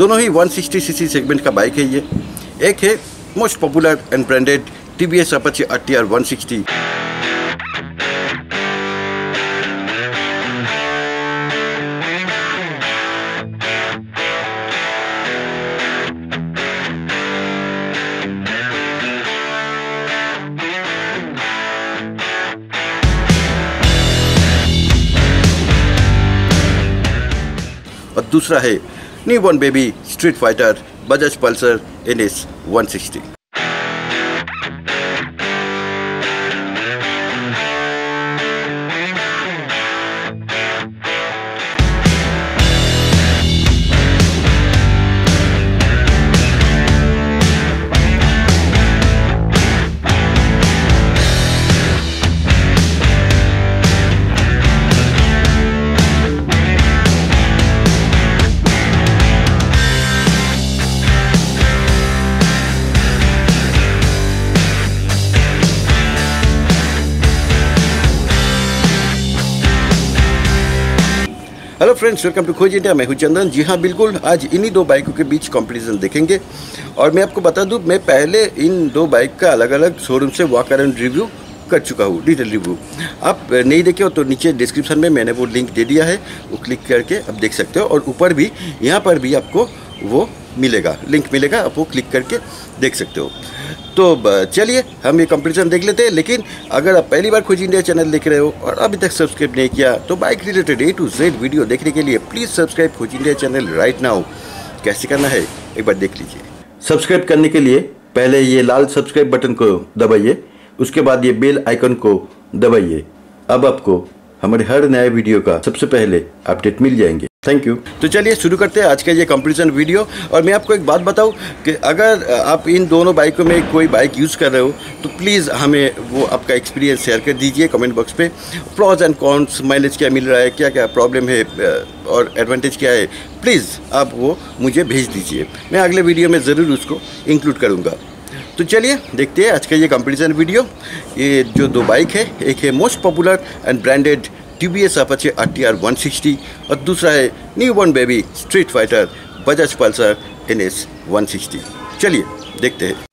दोनों ही 160 CC segment का बाइक है ये। एक है most popular and branded T V S Apache R T R one sixty और दूसरा है newborn baby Street Fighter Bajaj Pulsar NS 160. Hello friends welcome to Khoj India मैं हूँ चंदन। जी हाँ बिल्कुल। आज इन्हीं दो बाइकों के बीच कंपटीशन देखेंगे। और मैं आपको बता दूँ, मैं पहले इन दो बाइक का अलग अलग शोरूम से वॉक एंड रिव्यू कर चुका हूँ डिटेल रिव्यू आप नहीं देखे हो तो नीचे डिस्क्रिप्शन में मैंने वो लिंक दे दिया है, वो क्लिक करके आप देख सकते हो। और ऊपर भी, यहाँ पर भी आपको वो मिलेगा लिंक मिलेगा, आप वो क्लिक करके देख सकते हो। तो चलिए, हम ये कंपटीशन देख लेते हैं, लेकिन अगर आप पहली बार खोज इंडिया चैनल देख रहे हो और अभी तक सब्सक्राइब नहीं किया तो bike related A to Z video देखने के लिए please subscribe Khoj India channel right now कैसे करना है, एक बार देख लीजिए। सब्सक्राइब करने के लिए पहले ये लाल सब्सक्राइब बटन को दबाइए, उसके बाद ये बेल आइकन को दबाइए। अब आपको हमारे हर नए वीडियो का सबसे पहले अपडेट मिल जाएँगे। थैंक यू तो चलिए शुरू करते हैं आज का ये कंपटीशन वीडियो और मैं आपको एक बात बताऊँ कि अगर आप इन दोनों बाइकों में कोई बाइक यूज़ कर रहे हो तो प्लीज़ हमें वो आपका एक्सपीरियंस शेयर कर दीजिए कमेंट बॉक्स पे। प्रॉज एंड कॉन्स माइलेज क्या मिल रहा है क्या क्या प्रॉब्लम है और एडवांटेज क्या है प्लीज़ आप वो मुझे भेज दीजिए। मैं अगले वीडियो में ज़रूर उसको इंक्लूड करूँगा। तो चलिए देखते हैं आज का ये कंपटीशन वीडियो ये जो दो बाइक है, एक है most popular and branded T Apache R T R one sixty और दूसरा है new born baby street fighter Bajaj Pulsar N S one sixty चलिए, देखते हैं।